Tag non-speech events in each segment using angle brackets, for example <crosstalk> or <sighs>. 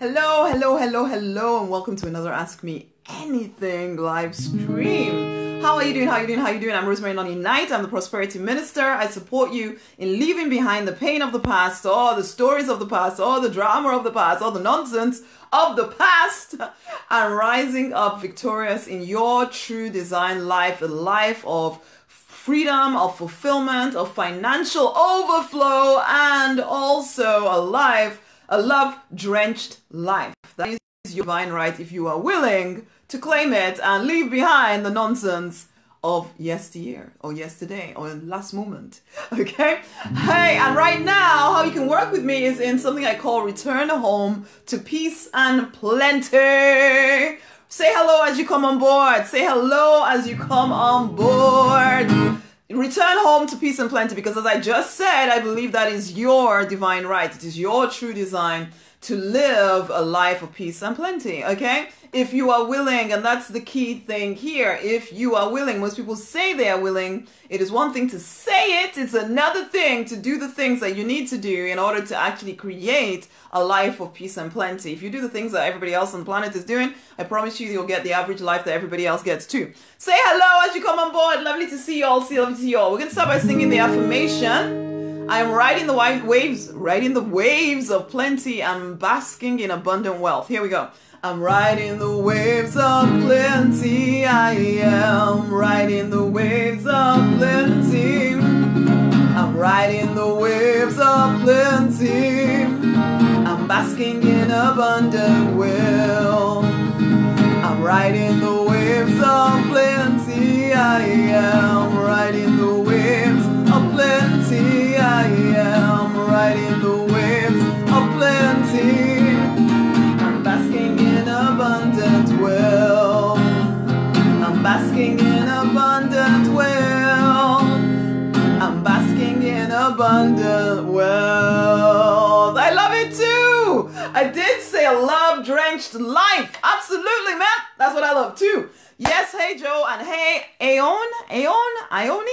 Hello, hello, hello, hello, and welcome to another Ask Me Anything live stream. How are you doing? How are you doing? How are you doing? I'm Rosemary Nonny Knight. I'm the Prosperity Minister. I support you in leaving behind the pain of the past, all the stories of the past, all the drama of the past, all the nonsense of the past, <laughs> and rising up victorious in your true design life, a life of freedom, of fulfillment, of financial overflow, and also a life a love drenched life. That is your divine right if you are willing to claim it and leave behind the nonsense of yesteryear or yesterday or last moment. <laughs> Okay? Hey, and right now, how you can work with me is in something I call Return Home to Peace and Plenty. Say hello as you come on board. Say hello as you come on board. Return home to peace and plenty because, as I just said, I believe that is your divine right. It is your true design to live a life of peace and plenty. Okay? If you are willing, and that's the key thing here, if you are willing, most people say they are willing. It is one thing to say it, it's another thing to do the things that you need to do in order to actually create a life of peace and plenty. If you do the things that everybody else on the planet is doing, I promise you you'll get the average life that everybody else gets too. Say hello as you come on board. Lovely to see you all. See lovely to see you all. We're gonna start by singing the affirmation. I am riding the white waves, riding the waves of plenty I'm basking in abundant wealth. Here we go. I'm riding the waves of plenty. I am riding the waves of plenty. I'm riding the waves of plenty. I'm basking in abundant will. I'm riding the waves of plenty. I am love drenched life. Absolutely, man. That's what I love too. Yes, hey Joe, and hey Aeon, Aeon, Ione,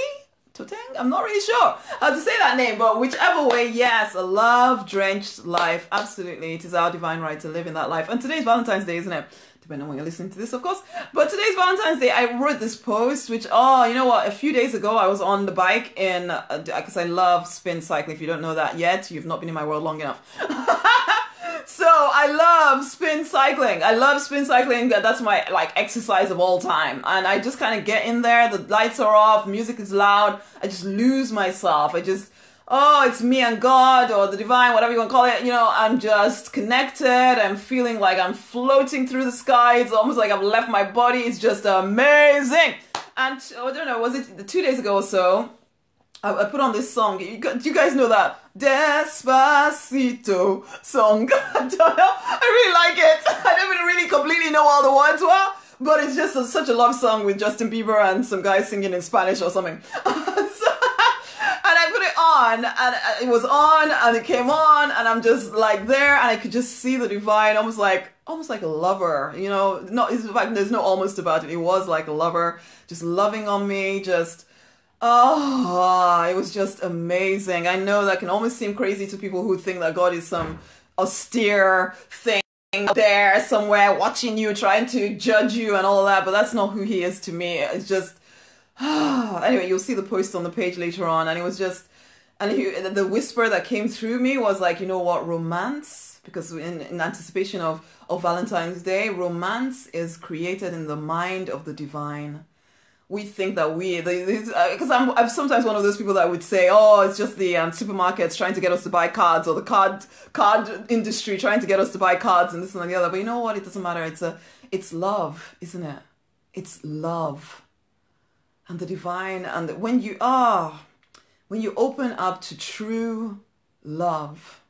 Toteng. I'm not really sure how to say that name, but whichever way, yes, a love drenched life. Absolutely, it is our divine right to live in that life. And today's Valentine's Day, isn't it? depending on when you're listening to this, of course. But today's Valentine's Day, I wrote this post, which, oh, you know what? A few days ago, I was on the bike in, because uh, I love spin cycling. If you don't know that yet, you've not been in my world long enough. <laughs> so I love spin cycling. I love spin cycling. That's my like exercise of all time. And I just kind of get in there. The lights are off. Music is loud. I just lose myself. I just oh, it's me and God or the divine, whatever you want to call it. You know, I'm just connected. I'm feeling like I'm floating through the sky. It's almost like I've left my body. It's just amazing. And oh, I don't know, was it two days ago or so? I, I put on this song. You, you guys know that Despacito song? <laughs> I don't know. I really like it. <laughs> I don't even really completely know all the words were. But it's just a, such a love song with Justin Bieber and some guy singing in Spanish or something. <laughs> so, and I put it on and uh, it was on and it came on and I'm just like there and I could just see the divine almost like almost like a lover you know not in fact there's no almost about it it was like a lover just loving on me just oh it was just amazing I know that can almost seem crazy to people who think that God is some austere thing out there somewhere watching you trying to judge you and all that but that's not who he is to me it's just <sighs> anyway, you'll see the post on the page later on, and it was just, and he, the whisper that came through me was like, you know what, romance, because in, in anticipation of of Valentine's Day, romance is created in the mind of the divine. We think that we, because uh, I'm, I'm sometimes one of those people that would say, oh, it's just the um, supermarkets trying to get us to buy cards, or the card card industry trying to get us to buy cards, and this and the other. But you know what? It doesn't matter. It's a, it's love, isn't it? It's love and the divine and the, when you are oh, when you open up to true love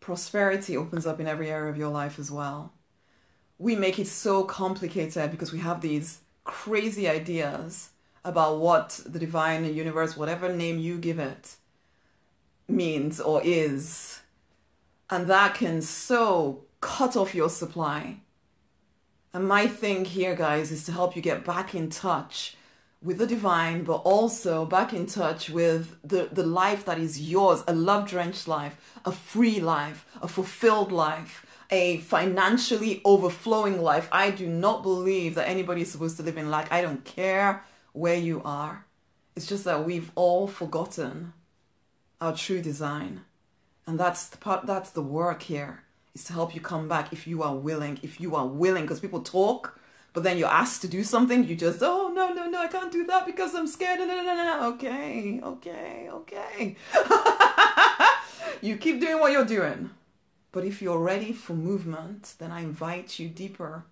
prosperity opens up in every area of your life as well we make it so complicated because we have these crazy ideas about what the divine universe whatever name you give it means or is. And that can so cut off your supply. And my thing here guys is to help you get back in touch with the divine, but also back in touch with the, the life that is yours, a love drenched life, a free life, a fulfilled life, a financially overflowing life. I do not believe that anybody is supposed to live in lack. I don't care where you are. It's just that we've all forgotten our true design. And that's the part that's the work here is to help you come back if you are willing. If you are willing, because people talk, but then you're asked to do something, you just, oh no, no, no, I can't do that because I'm scared. No, no, no, no. Okay, okay, okay. <laughs> you keep doing what you're doing. But if you're ready for movement, then I invite you deeper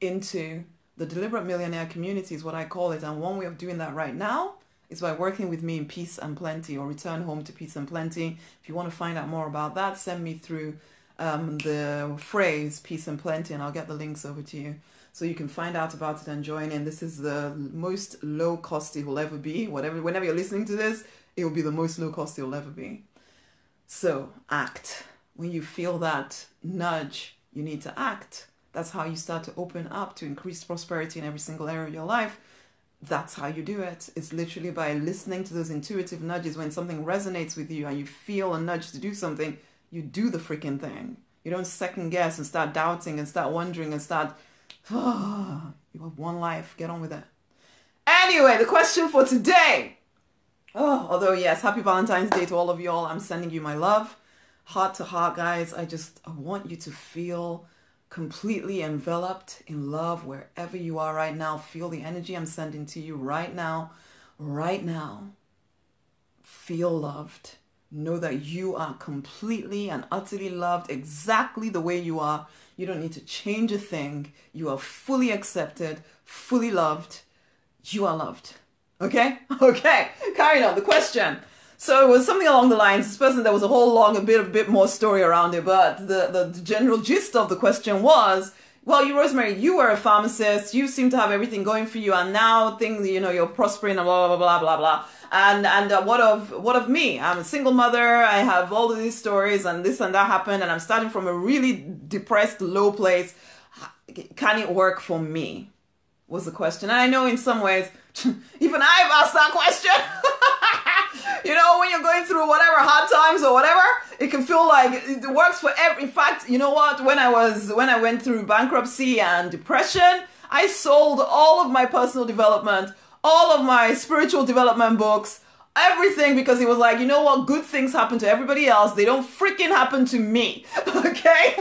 into the deliberate millionaire community, is what I call it. And one way of doing that right now is by working with me in Peace and Plenty or Return Home to Peace and Plenty. If you want to find out more about that, send me through um, the phrase Peace and Plenty and I'll get the links over to you. So you can find out about it and join in. This is the most low cost it will ever be. Whatever, whenever you're listening to this, it will be the most low cost it will ever be. So act. When you feel that nudge, you need to act. That's how you start to open up to increased prosperity in every single area of your life that's how you do it. It's literally by listening to those intuitive nudges. When something resonates with you and you feel a nudge to do something, you do the freaking thing. You don't second guess and start doubting and start wondering and start, oh, you have one life, get on with it. Anyway, the question for today. Oh, although, yes, happy Valentine's Day to all of y'all. I'm sending you my love. Heart to heart, guys. I just I want you to feel completely enveloped in love wherever you are right now. Feel the energy I'm sending to you right now. Right now. Feel loved. Know that you are completely and utterly loved exactly the way you are. You don't need to change a thing. You are fully accepted, fully loved. You are loved. Okay? <laughs> Okay. Carrying on. The question so it was something along the lines. This person, there was a whole long, a bit, a bit more story around it, but the, the general gist of the question was, well, you, Rosemary, you were a pharmacist. You seem to have everything going for you, and now things, you know, you're prospering and blah blah blah blah blah. blah. And and uh, what of what of me? I'm a single mother. I have all of these stories, and this and that happened, and I'm starting from a really depressed, low place. Can it work for me? Was the question. And I know in some ways, <laughs> even I've asked that question. <laughs> you know, when you're going through whatever hard times or whatever, it can feel like it works for every. In fact, you know what? When I was when I went through bankruptcy and depression, I sold all of my personal development, all of my spiritual development books, everything because it was like, you know what? Good things happen to everybody else. They don't freaking happen to me. <laughs> Okay.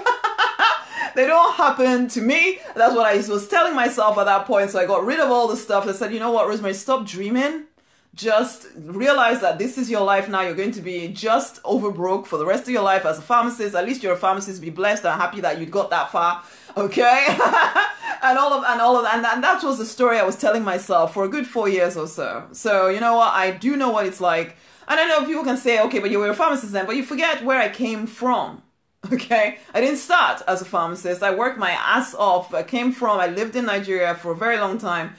<laughs> they don't happen to me. That's what I was telling myself at that point. So I got rid of all the stuff. I said, you know what, Rosemary, stop dreaming just realize that this is your life now. You're going to be just over broke for the rest of your life as a pharmacist. At least you're a pharmacist. Be blessed and happy that you got that far. Okay. <laughs> and all of, and all of, and, and that was the story I was telling myself for a good four years or so. So, you know what? I do know what it's like. And I know people can say, okay, but you were a pharmacist then, but you forget where I came from. <laughs> Okay, I didn't start as a pharmacist. I worked my ass off. I came from, I lived in Nigeria for a very long time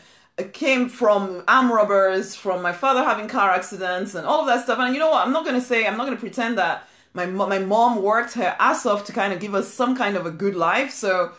came from arm robbers, from my father having car accidents, and all of that stuff. And you know what? I'm not going to say, I'm not going to pretend that my my mom worked her ass off to kind of give us some kind of a good life. So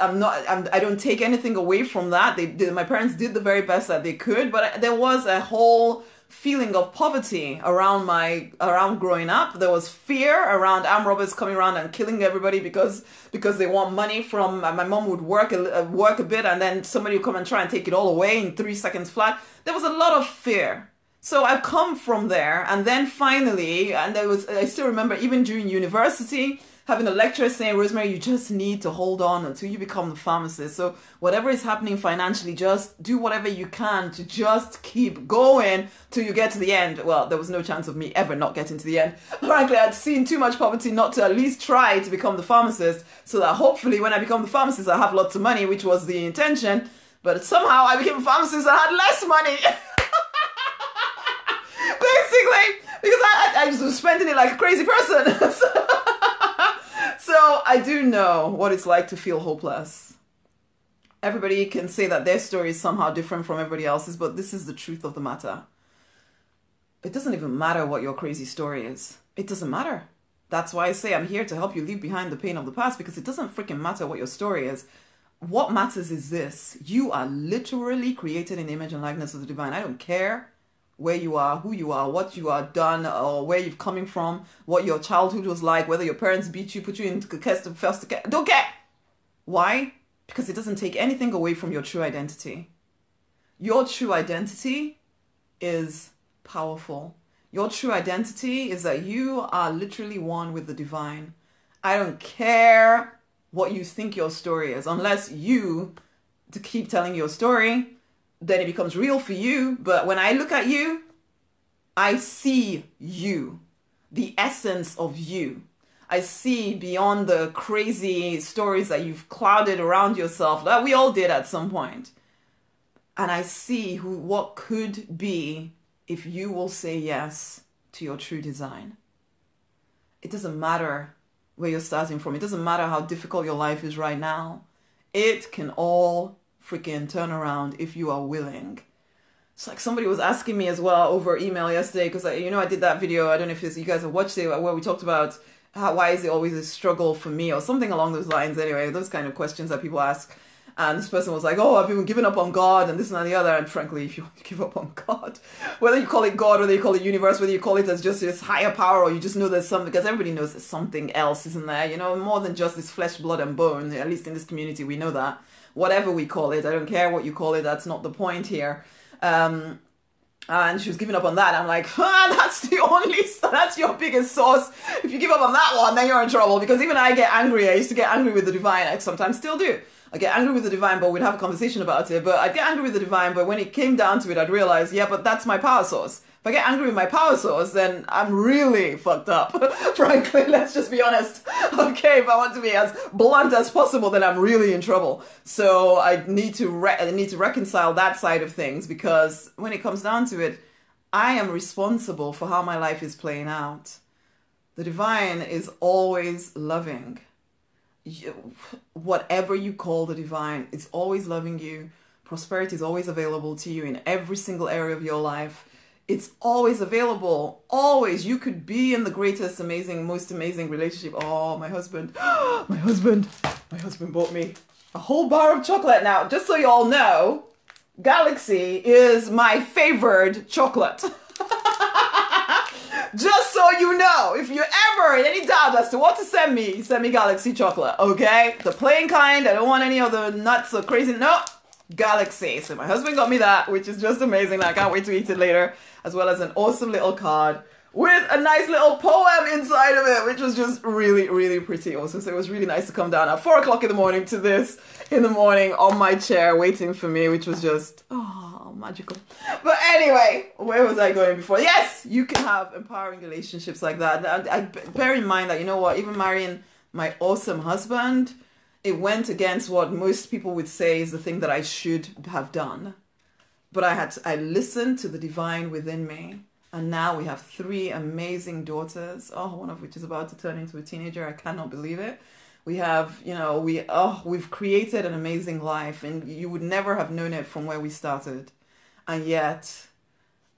I'm not, I'm, I don't take anything away from that. They did, my parents did the very best that they could, but there was a whole feeling of poverty around my around growing up. There was fear around arm robbers coming around and killing everybody because because they want money from. My mom would work a, uh, work a bit and then somebody would come and try and take it all away in three seconds flat. There was a lot of fear. So I've come from there, and then finally, and there was I still remember even during university having a lecturer saying, Rosemary, you just need to hold on until you become the pharmacist. So whatever is happening financially, just do whatever you can to just keep going till you get to the end. Well, there was no chance of me ever not getting to the end. <laughs> Frankly, I'd seen too much poverty not to at least try to become the pharmacist so that hopefully when I become the pharmacist, I have lots of money, which was the intention. But somehow I became a pharmacist and had less money. <laughs> Basically, because I, I, was spending it like a crazy person. <laughs> so, so I do know what it's like to feel hopeless. Everybody can say that their story is somehow different from everybody else's, but this is the truth of the matter. It doesn't even matter what your crazy story is. It doesn't matter. That's why I say I'm here to help you leave behind the pain of the past because it doesn't freaking matter what your story is. What matters is this you are literally created in the image and likeness of the divine. I don't care where you are, who you are, what you are done, or where you've coming from, what your childhood was like, whether your parents beat you, put you in first first don't care. Why? Because it doesn't take anything away from your true identity. Your true identity is powerful. Your true identity is that you are literally one with the divine. I don't care what you think your story is, unless you to keep telling your story, then it becomes real for you. But when I look at you, I see you, the essence of you. I see beyond the crazy stories that you've clouded around yourself that we all did at some point. And I see who what could be if you will say yes to your true design. It doesn't matter where you're starting from. It doesn't matter how difficult your life is right now. It can all freaking turn around if you are willing. It's like somebody was asking me as well over email yesterday because I you know I did that video. I don't know if you guys have watched it where we talked about how, why is it always a struggle for me or something along those lines. Anyway, those kind of questions that people ask. And this person was like, "Oh, I've even given up on God and this and the other." And frankly, if you want <laughs> to give up on God, whether you call it God, whether you call it universe, whether you call it as just this higher power, or you just know there's something, because everybody knows there's something else, isn't there? You know, more than just this flesh, blood, and bone. At least in this community, we know that. Whatever we call it, I don't care what you call it. That's not the point here. Um, and she was giving up on that. I'm like, <laughs> ah, that's the only, that's your biggest source. If you give up on that one, then you're in trouble. Because even I get angry. I used to get angry with the divine. I sometimes still do. I get angry with the divine, but we'd have a conversation about it. But I'd get angry with the divine, but when it came down to it, I'd realize, yeah, but that's my power source. If I get angry with my power source, then I'm really fucked up. <laughs> Frankly, let's just be honest. Okay, if I want to be as blunt as possible, then I'm really in trouble. So I need to re- I need to reconcile that side of things because when it comes down to it, I am responsible for how my life is playing out. The divine is always loving. You, whatever you call the divine, it's always loving you. Prosperity is always available to you in every single area of your life. It's always available. Always. You could be in the greatest, amazing, most amazing relationship. Oh, my husband. <gasps> my husband. My husband bought me a whole bar of chocolate now. Just so you all know, Galaxy is my favorite chocolate. <laughs> Just so you know, if you're ever in any doubt as to what to send me, send me Galaxy chocolate, okay? The plain kind, I don't want any other nuts or crazy, no, Galaxy. So my husband got me that, which is just amazing. I can't wait to eat it later, as well as an awesome little card with a nice little poem inside of it, which was just really, really pretty also. So it was really nice to come down at four o'clock in the morning to this in the morning on my chair waiting for me, which was just oh magical. But anyway, where was I going before? Yes, you can have empowering relationships like that. I, I bear in mind that you know what, even marrying my awesome husband, it went against what most people would say is the thing that I should have done. But I had to, I listened to the divine within me and now we have three amazing daughters. Oh, one of which is about to turn into a teenager. I cannot believe it. We have, you know, we oh, we've created an amazing life, and you would never have known it from where we started. And yet,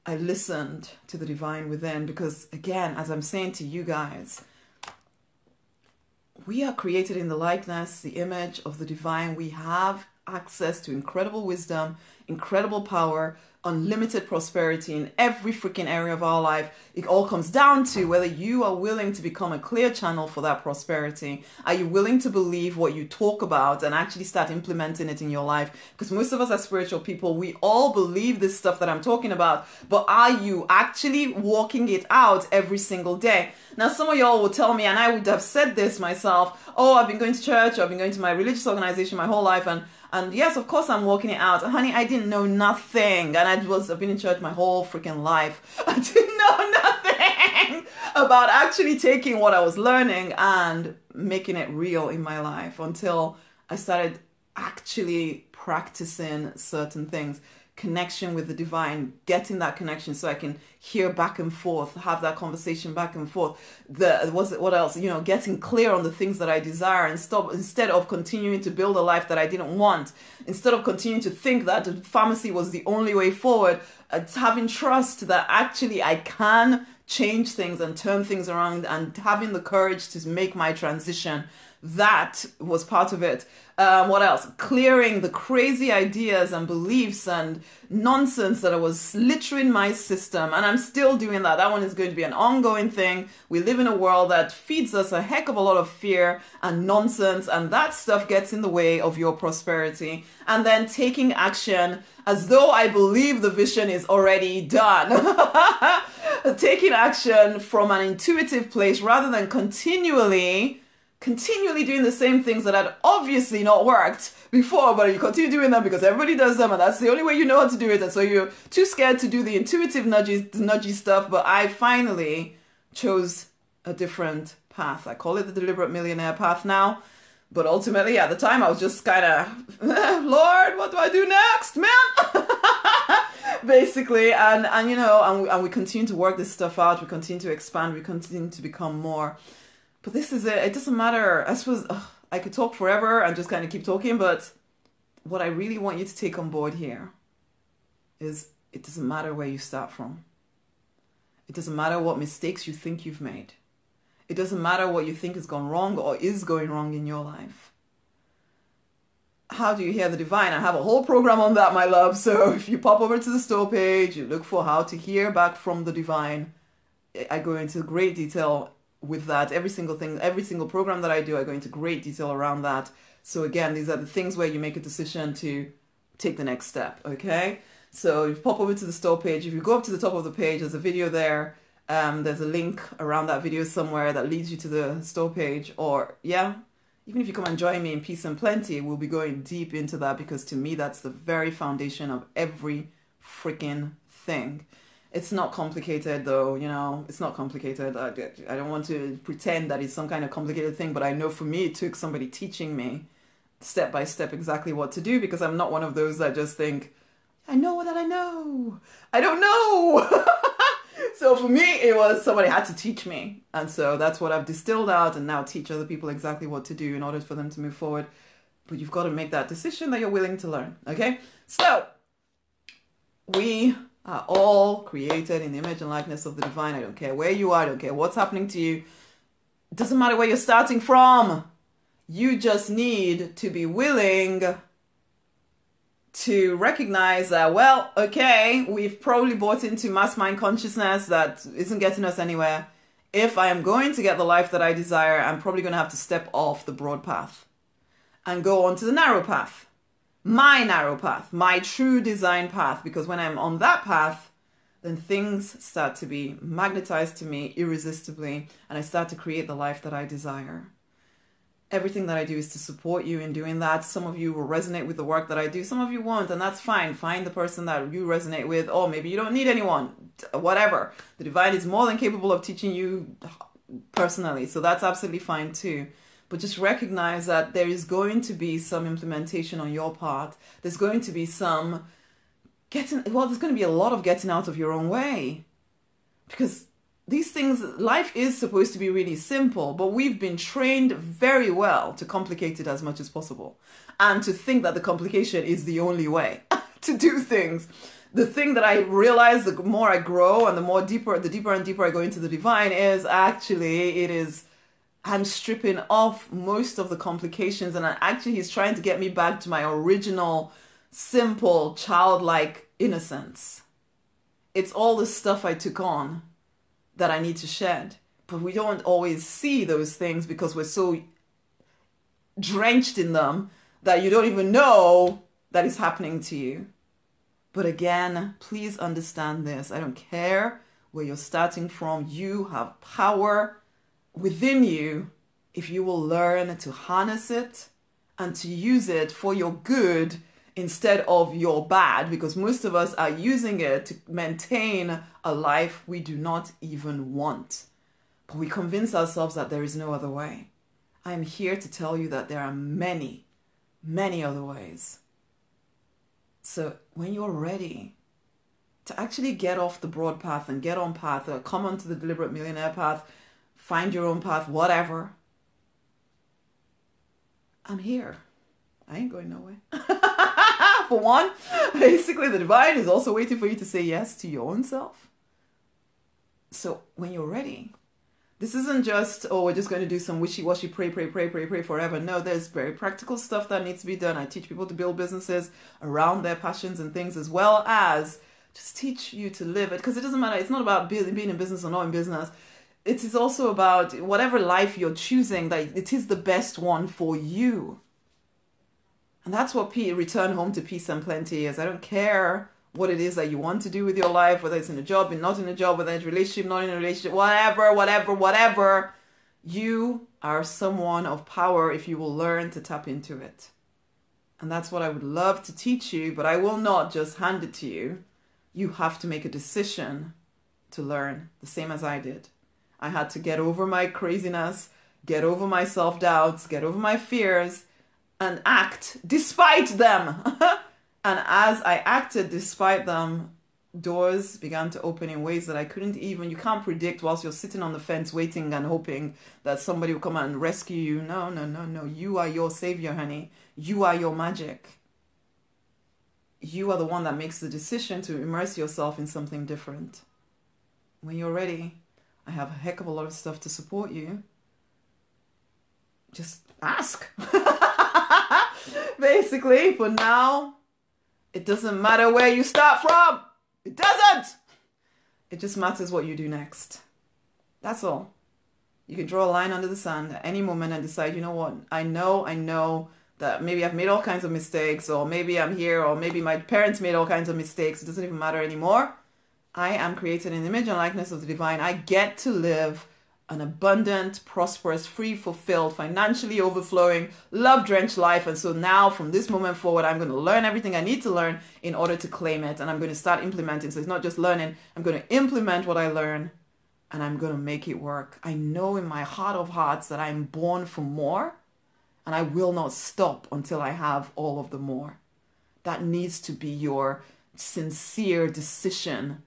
I listened to the divine within because, again, as I'm saying to you guys, we are created in the likeness, the image of the divine. We have access to incredible wisdom, incredible power, unlimited prosperity in every freaking area of our life. It all comes down to whether you are willing to become a clear channel for that prosperity. Are you willing to believe what you talk about and actually start implementing it in your life? Because most of us are spiritual people. We all believe this stuff that I'm talking about, but are you actually walking it out every single day? Now, some of y'all will tell me, and I would have said this myself, oh, I've been going to church, I've been going to my religious organization my whole life, and and yes, of course, I'm working it out. Honey, I didn't know nothing. And I was, I've been in church my whole freaking life. <laughs> I didn't know <laughs> nothing about actually taking what I was learning and making it real in my life until I started actually practicing certain things connection with the divine, getting that connection so I can hear back and forth, have that conversation back and forth. The was it what else? You know, getting clear on the things that I desire and stop instead of continuing to build a life that I didn't want, instead of continuing to think that the pharmacy was the only way forward, it's having trust that actually I can change things and turn things around and having the courage to make my transition that was part of it. Um, what else? Clearing the crazy ideas and beliefs and nonsense that I was littering my system. And I'm still doing that. That one is going to be an ongoing thing. We live in a world that feeds us a heck of a lot of fear and nonsense, and that stuff gets in the way of your prosperity. And then taking action as though I believe the vision is already done. <laughs> taking action from an intuitive place rather than continually continually doing the same things that had obviously not worked before, but you continue doing them because everybody does them and that's the only way you know how to do it. And so you're too scared to do the intuitive nudgy, nudgy stuff. But I finally chose a different path. I call it the deliberate millionaire path now. But ultimately, at the time, I was just kind of, <laughs> Lord, what do I do next, man? <laughs> Basically, and and you know, and and we continue to work this stuff out. We continue to expand. We continue to become more but this is it. It doesn't matter. I suppose ugh, I could talk forever and just kind of keep talking, but what I really want you to take on board here is it doesn't matter where you start from. It doesn't matter what mistakes you think you've made. It doesn't matter what you think has gone wrong or is going wrong in your life. How do you hear the divine? I have a whole program on that, my love. So <laughs> if you pop over to the store page, you look for how to hear back from the divine. I go into great detail with that. Every single thing, every single program that I do, I go into great detail around that. So again, these are the things where you make a decision to take the next step. Okay. So you pop over to the store page. If you go up to the top of the page, there's a video there. Um, there's a link around that video somewhere that leads you to the store page. Or yeah, even if you come and join me in Peace and Plenty, we'll be going deep into that because to me that's the very foundation of every freaking thing. It's not complicated though, you know, it's not complicated. I, I don't want to pretend that it's some kind of complicated thing, but I know for me it took somebody teaching me step by step exactly what to do because I'm not one of those that just think, I know that I know. I don't know. <laughs> so for me, it was somebody had to teach me. And so that's what I've distilled out and now teach other people exactly what to do in order for them to move forward. But you've got to make that decision that you're willing to learn. Okay. So we are all created in the image and likeness of the divine. I don't care where you are, I don't care what's happening to you. It doesn't matter where you're starting from. You just need to be willing to recognize that, well, okay, we've probably bought into mass mind consciousness that isn't getting us anywhere. If I am going to get the life that I desire, I'm probably going to have to step off the broad path and go on to the narrow path my narrow path, my true design path, because when I'm on that path, then things start to be magnetized to me irresistibly, and I start to create the life that I desire. Everything that I do is to support you in doing that. Some of you will resonate with the work that I do, some of you won't, and that's fine. Find the person that you resonate with, or maybe you don't need anyone, whatever. The divine is more than capable of teaching you personally, so that's absolutely fine too but just recognize that there is going to be some implementation on your part. There's going to be some getting, well, there's going to be a lot of getting out of your own way. Because these things, life is supposed to be really simple, but we've been trained very well to complicate it as much as possible and to think that the complication is the only way <laughs> to do things. The thing that I realize the more I grow and the more deeper, the deeper and deeper I go into the divine is actually it is I'm stripping off most of the complications, and actually, he's trying to get me back to my original, simple, childlike innocence. It's all the stuff I took on that I need to shed. But we don't always see those things because we're so drenched in them that you don't even know that is happening to you. But again, please understand this. I don't care where you're starting from, you have power within you if you will learn to harness it and to use it for your good instead of your bad, because most of us are using it to maintain a life we do not even want. But we convince ourselves that there is no other way. I am here to tell you that there are many, many other ways. So when you're ready to actually get off the broad path and get on path, or come onto the deliberate millionaire path, find your own path, whatever. I'm here. I ain't going nowhere. <laughs> for one, basically, the divine is also waiting for you to say yes to your own self. So when you're ready, This isn't just, oh, we're just going to do some wishy washy, pray, pray, pray, pray, pray forever. No, there's very practical stuff that needs to be done. I teach people to build businesses around their passions and things, as well as just teach you to live it. Because it doesn't matter, it's not about being in business or not in business. It is also about whatever life you're choosing, that it is the best one for you. And that's what P- return home to peace and plenty is. I don't care what it is that you want to do with your life, whether it's in a job, and not in a job, whether it's relationship, not in a relationship, whatever, whatever, whatever. You are someone of power if you will learn to tap into it. And that's what I would love to teach you, but I will not just hand it to you. You have to make a decision to learn, the same as I did. I had to get over my craziness, get over my self doubts, get over my fears, and act despite them. <laughs> and as I acted despite them, doors began to open in ways that I couldn't even, you can't predict whilst you're sitting on the fence waiting and hoping that somebody will come and rescue you. No, no, no, no. You are your savior, honey. You are your magic. You are the one that makes the decision to immerse yourself in something different. When you're ready, I have a heck of a lot of stuff to support you. Just ask. <laughs> Basically, for now, it doesn't matter where you start from. It doesn't. It just matters what you do next. That's all. You can draw a line under the sand at any moment and decide, you know what? I know, I know that maybe I've made all kinds of mistakes, or maybe I'm here, or maybe my parents made all kinds of mistakes. It doesn't even matter anymore. I am created in the image and likeness of the divine. I get to live an abundant, prosperous, free, fulfilled, financially overflowing, love drenched life. And so now, from this moment forward, I'm going to learn everything I need to learn in order to claim it. And I'm going to start implementing. So it's not just learning, I'm going to implement what I learn and I'm going to make it work. I know in my heart of hearts that I'm born for more and I will not stop until I have all of the more. That needs to be your sincere decision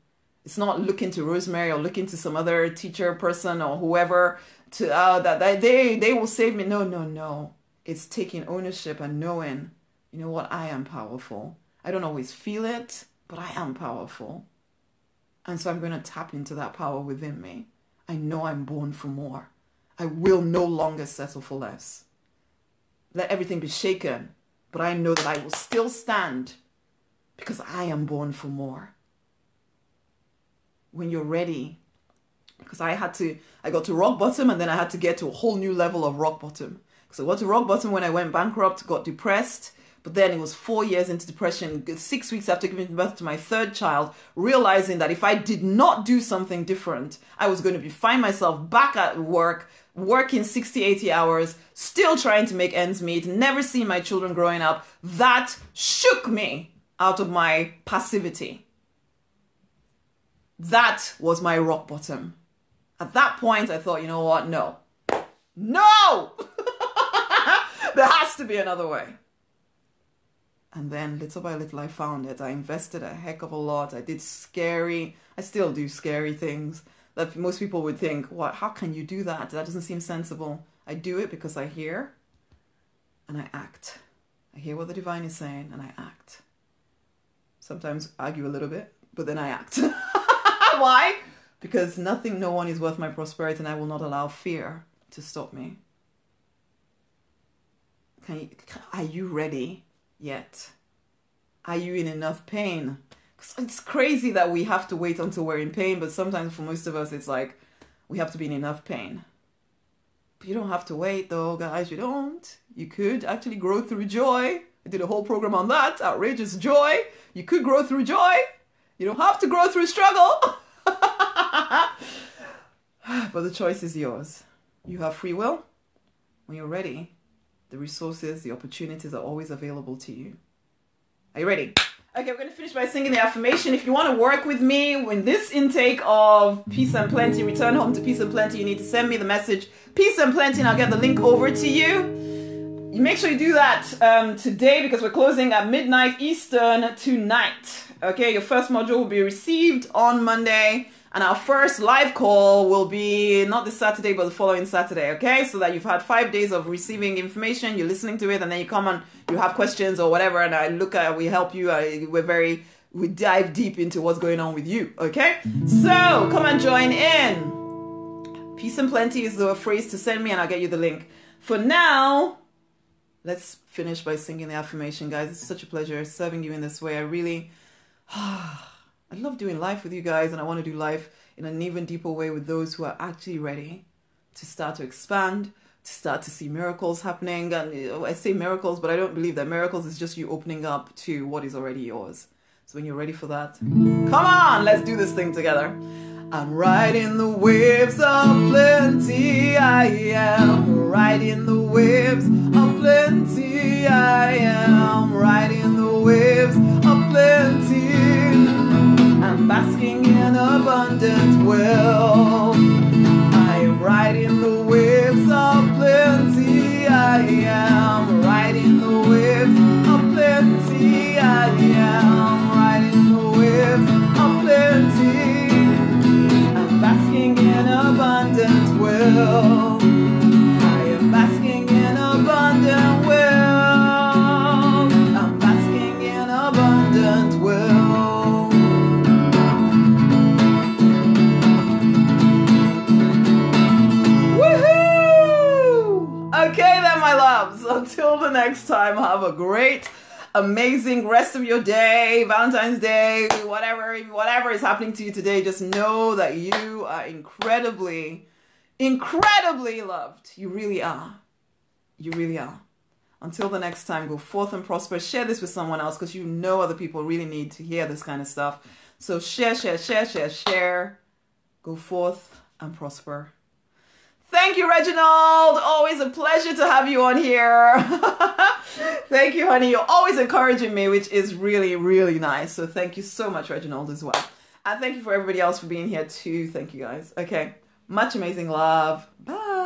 it's not looking to Rosemary or looking to some other teacher person or whoever to uh, that, that they they will save me. No, no, no. It's taking ownership and knowing, you know what, I am powerful. I don't always feel it, but I am powerful. And so I'm going to tap into that power within me. I know I'm born for more. I will no longer settle for less. Let everything be shaken, but I know that I will still stand because I am born for more when you're ready. Because I had to, I got to rock bottom and then I had to get to a whole new level of rock bottom. Because I got to rock bottom when I went bankrupt, got depressed. But then it was four years into depression, six weeks after giving birth to my third child, realizing that if I did not do something different, I was going to be find myself back at work, working 60, 80 hours, still trying to make ends meet, never see my children growing up. That shook me out of my passivity. That was my rock bottom. At that point, I thought, you know what? No. No! <laughs> there has to be another way. And then little by little, I found it. I invested a heck of a lot. I did scary, I still do scary things that most people would think, what, how can you do that? That doesn't seem sensible. I do it because I hear and I act. I hear what the divine is saying and I act. Sometimes argue a little bit, but then I act. <laughs> Why? Because nothing, no one is worth my prosperity, and I will not allow fear to stop me. Can you, are you ready yet? Are you in enough pain? Cause It's crazy that we have to wait until we're in pain, but sometimes for most of us, it's like we have to be in enough pain. But you don't have to wait, though, guys. You don't. You could actually grow through joy. I did a whole program on that outrageous joy. You could grow through joy. You don't have to grow through struggle. <laughs> <sighs> but the choice is yours. You have free will. When you're ready, the resources, the opportunities are always available to you. Are you ready? Okay, we're going to finish by singing the affirmation. If you want to work with me in this intake of Peace and Plenty, return home to Peace and Plenty, you need to send me the message Peace and Plenty, and I'll get the link over to you. You make sure you do that um, today because we're closing at midnight Eastern tonight. Okay, your first module will be received on Monday. And our first live call will be not this Saturday, but the following Saturday, okay? So that you've had five days of receiving information, you're listening to it, and then you come on, you have questions or whatever, and I look at, we help you. Uh, we're very, we dive deep into what's going on with you, okay? So come and join in. Peace and plenty is the phrase to send me, and I'll get you the link. For now, let's finish by singing the affirmation, guys. It's such a pleasure serving you in this way. I really, <sighs> I love doing life with you guys, and I want to do life in an even deeper way with those who are actually ready to start to expand, to start to see miracles happening. And I say miracles, but I don't believe that miracles is just you opening up to what is already yours. So when you're ready for that, come on, let's do this thing together. I'm riding the waves of plenty. I am riding the waves of plenty. I am riding the waves of plenty. Basking in abundant wealth. I am riding the waves of plenty. I am riding the waves of plenty. I am riding the waves of plenty. I'm basking in abundant will. Loves. <laughs> Until the next time, have a great amazing rest of your day, Valentine's Day, whatever, whatever is happening to you today. Just know that you are incredibly, incredibly loved. You really are. You really are. Until the next time, go forth and prosper. Share this with someone else because you know other people really need to hear this kind of stuff. So share, share, share, share, share. Go forth and prosper. Thank you, Reginald. Always a pleasure to have you on here. <laughs> thank you, honey. You're always encouraging me, which is really, really nice. So thank you so much, Reginald, as well. And thank you for everybody else for being here too. Thank you, guys. Okay. Much amazing love. Bye.